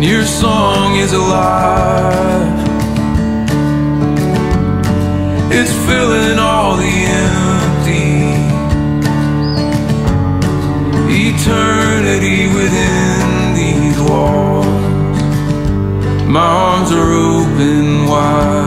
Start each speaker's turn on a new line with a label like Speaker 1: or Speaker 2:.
Speaker 1: and your song is alive. It's filling all the empty eternity within these walls. My arms are open wide.